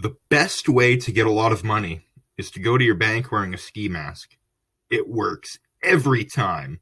The best way to get a lot of money is to go to your bank wearing a ski mask. It works every time.